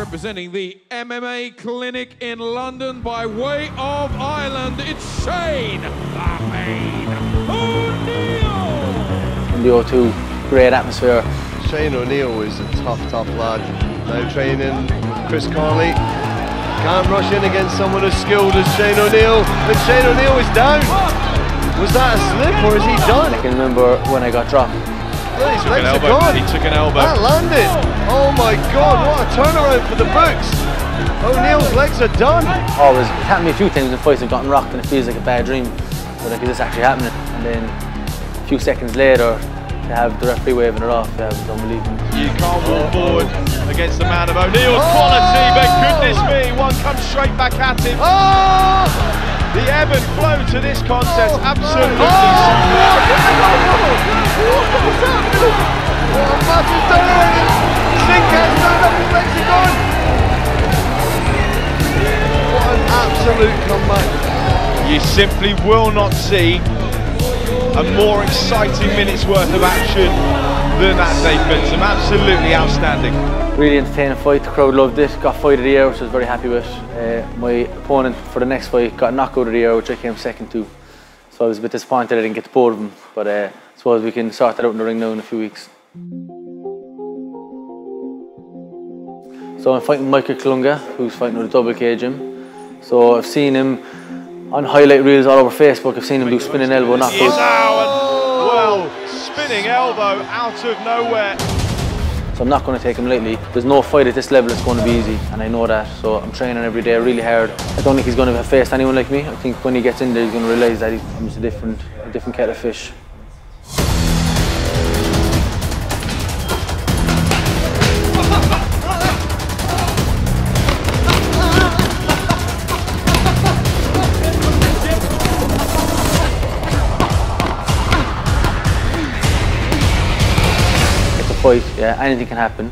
representing the MMA clinic in London by way of Ireland, it's Shane O'Neill. The O2, great atmosphere. Shane O'Neill is a tough, tough lad. Now training with Chris Carley. Can't rush in against someone as skilled as Shane O'Neill. But Shane O'Neill is down. Was that a slip or is he done? I can remember when I got dropped. Well, his Took an elbow. He took an elbow. That landed. Oh my God, what a turnaround for the books. O'Neill's legs are done. Always, it happened to me a few times in fights I've gotten rocked and it feels like a bad dream. But like, is this actually happening? And then a few seconds later, to have the referee waving it off, yeah, it was unbelievable. You can't walk forward against the man of O'Neill's quality, but oh! goodness me, one comes straight back at him. Oh! The ebb and flow to this contest, oh! absolutely Oh! You simply will not see a more exciting minute's worth of action than that, Dave Benson. Absolutely outstanding. Really entertaining fight, the crowd loved it. Got fight of the year, which I was very happy with. Uh, my opponent for the next fight got knockout of the year, which I came second to. So I was a bit disappointed I didn't get the both of them. But uh, I suppose we can sort that out in the ring now in a few weeks. So I'm fighting Michael Carlunga, who's fighting with a double K gym. So I've seen him on highlight reels all over Facebook. I've seen him do spinning elbow He is knockouts. now, and well, spinning elbow out of nowhere. So I'm not going to take him lightly. There's no fight at this level that's going to be easy, and I know that. So I'm training every day really hard. I don't think he's going to have faced anyone like me. I think when he gets in there, he's going to realise that he's I'm just a different, a different kettle of fish. Fight, yeah, anything can happen.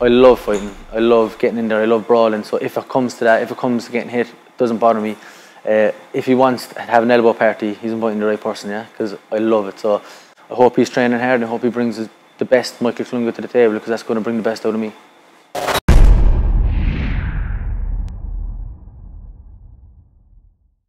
I love fighting. I love getting in there. I love brawling. So if it comes to that, if it comes to getting hit, it doesn't bother me. Uh, if he wants to have an elbow party, he's inviting the right person, yeah, because I love it. So I hope he's training hard and I hope he brings the best Michael Klunga to the table because that's going to bring the best out of me.